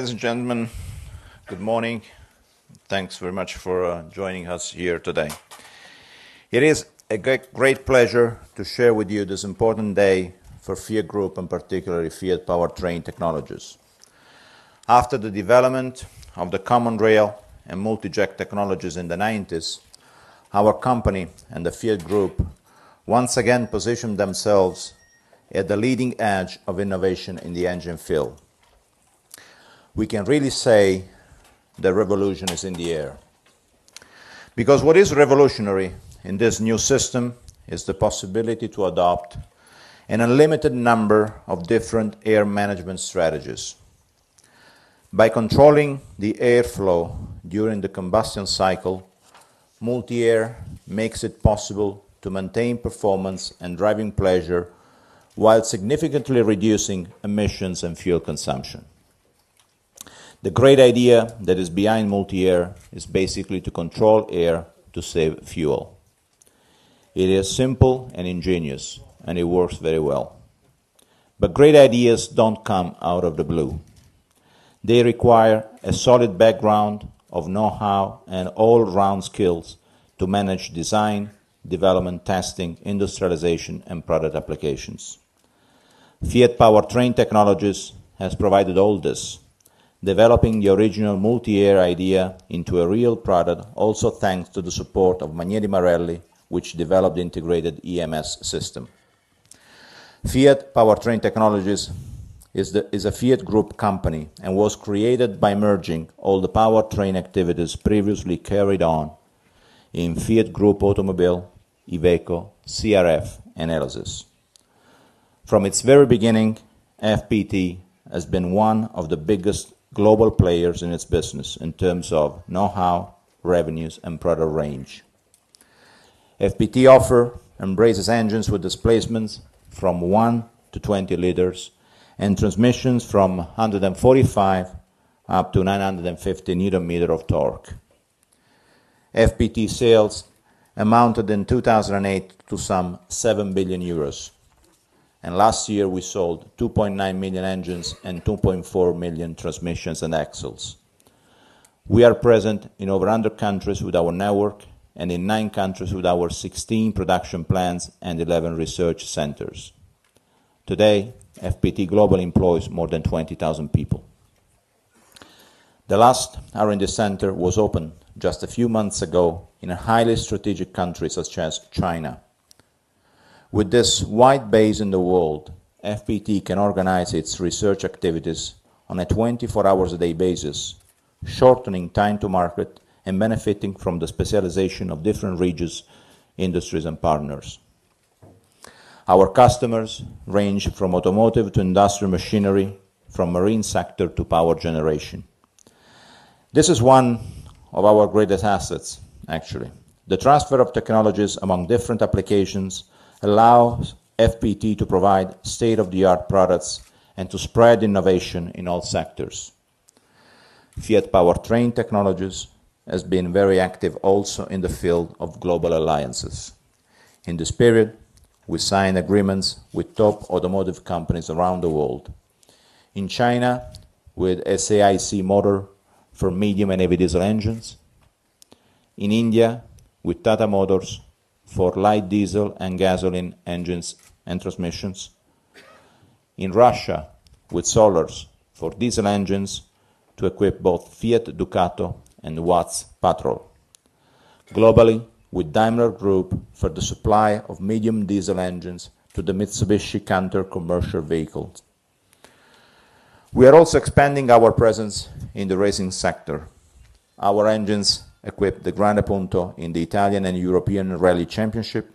Ladies and gentlemen, good morning. Thanks very much for uh, joining us here today. It is a great pleasure to share with you this important day for Fiat Group and particularly Fiat Powertrain Technologies. After the development of the common rail and multi-jet technologies in the 90s, our company and the Fiat Group once again positioned themselves at the leading edge of innovation in the engine field. We can really say the revolution is in the air. Because what is revolutionary in this new system is the possibility to adopt an unlimited number of different air management strategies. By controlling the airflow during the combustion cycle, multi-air makes it possible to maintain performance and driving pleasure while significantly reducing emissions and fuel consumption. The great idea that is behind multi-air is basically to control air to save fuel. It is simple and ingenious, and it works very well. But great ideas don't come out of the blue. They require a solid background of know-how and all-round skills to manage design, development, testing, industrialization, and product applications. Fiat Powertrain Technologies has provided all this, developing the original multi-air idea into a real product, also thanks to the support of Magneti Marelli, which developed the integrated EMS system. Fiat Powertrain Technologies is, the, is a Fiat Group company and was created by merging all the powertrain activities previously carried on in Fiat Group Automobile, Iveco, CRF, and Elasis. From its very beginning, FPT has been one of the biggest global players in its business in terms of know-how, revenues, and product range. FPT offer embraces engines with displacements from 1 to 20 liters and transmissions from 145 up to 950 newton meter of torque. FPT sales amounted in 2008 to some 7 billion euros. And last year we sold 2.9 million engines and 2.4 million transmissions and axles. We are present in over 100 countries with our network and in 9 countries with our 16 production plants and 11 research centers. Today, FPT Global employs more than 20,000 people. The last R&D center was opened just a few months ago in a highly strategic country such as China. With this wide base in the world, FPT can organize its research activities on a 24 hours a day basis, shortening time to market and benefiting from the specialization of different regions, industries, and partners. Our customers range from automotive to industrial machinery, from marine sector to power generation. This is one of our greatest assets, actually. The transfer of technologies among different applications allows FPT to provide state-of-the-art products and to spread innovation in all sectors. Fiat Powertrain Technologies has been very active also in the field of global alliances. In this period, we signed agreements with top automotive companies around the world. In China, with SAIC Motor for medium and heavy diesel engines. In India, with Tata Motors for light diesel and gasoline engines and transmissions. In Russia, with Sollers for diesel engines to equip both Fiat Ducato and UAZ Patriot. Globally, with Daimler Group for the supply of medium diesel engines to the Mitsubishi Canter commercial vehicles. We are also expanding our presence in the racing sector. Our engines equip the Grande Punto in the Italian and European Rally Championship.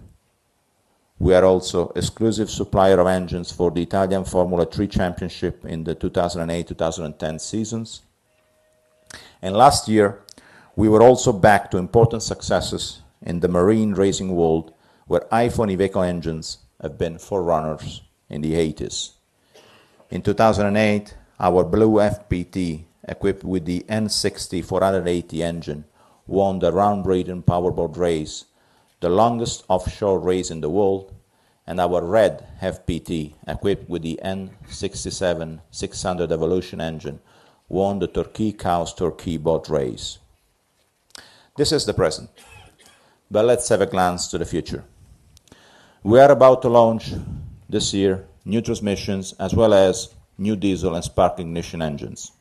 We are also exclusive supplier of engines for the Italian Formula 3 Championship in the 2008-2010 seasons. And last year, we were also back to important successes in the marine racing world, where iPhone Iveco engines have been forerunners in the 80s. In 2008, our Blue FPT, equipped with the N60 480 engine, won the Round Britain Powerboat race, the longest offshore race in the world, and our Red FPT, equipped with the N67 600 Evolution engine, won the Torquay Cowes Torquay boat race. This is the present, but let's have a glance to the future. We are about to launch this year new transmissions as well as new diesel and spark ignition engines.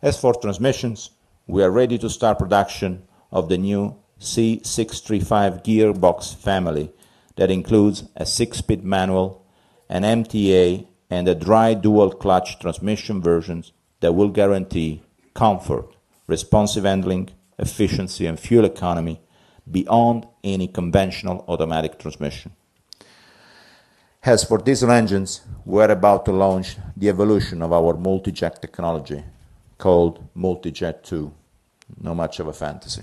As for transmissions, we are ready to start production of the new C635 gearbox family that includes a six-speed manual, an MTA, and a dry dual clutch transmission versions that will guarantee comfort, responsive handling, efficiency, and fuel economy beyond any conventional automatic transmission. As for diesel engines, we're about to launch the evolution of our multi-jet technology called Multi-Jet 2. No much of a fantasy.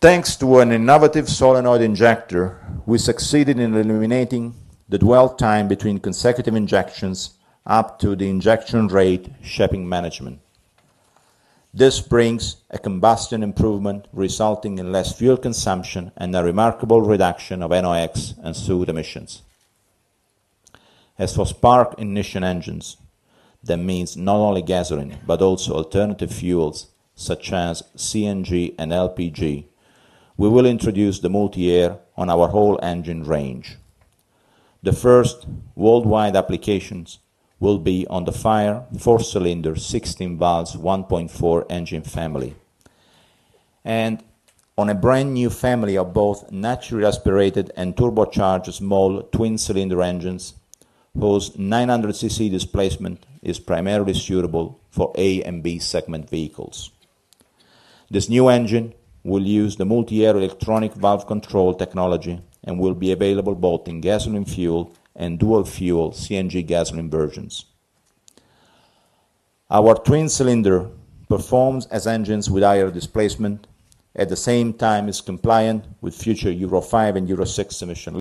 Thanks to an innovative solenoid injector, we succeeded in eliminating the dwell time between consecutive injections up to the injection rate shaping management. This brings a combustion improvement resulting in less fuel consumption and a remarkable reduction of NOx and soot emissions. As for spark ignition engines, that means not only gasoline but also alternative fuels such as CNG and LPG. We will introduce the multi-air on our whole engine range. The first worldwide applications will be on the Fire four-cylinder 16 valves 1.4 engine family and on a brand new family of both naturally aspirated and turbocharged small twin-cylinder engines whose 900cc displacement is primarily suitable for A and B segment vehicles. This new engine will use the multi-air electronic valve control technology and will be available both in gasoline fuel and dual fuel CNG gasoline versions. Our twin cylinder performs as engines with higher displacement, at the same time is compliant with future Euro 5 and Euro 6 emission